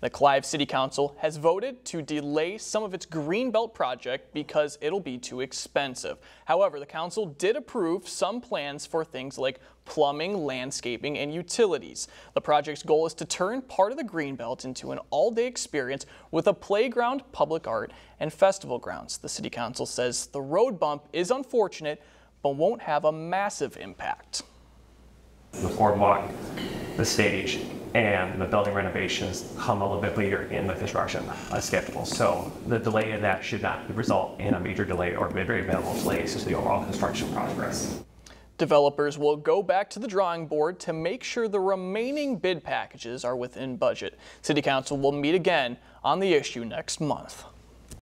The Clive City Council has voted to delay some of its Greenbelt project because it'll be too expensive. However, the council did approve some plans for things like plumbing, landscaping, and utilities. The project's goal is to turn part of the Greenbelt into an all-day experience with a playground, public art, and festival grounds. The City Council says the road bump is unfortunate, but won't have a massive impact. the boardwalk, the stage, and the building renovations come a little bit later in the construction uh, schedule. So the delay in that should not result in a major delay or very minimal delays to the overall construction progress. Developers will go back to the drawing board to make sure the remaining bid packages are within budget. City Council will meet again on the issue next month.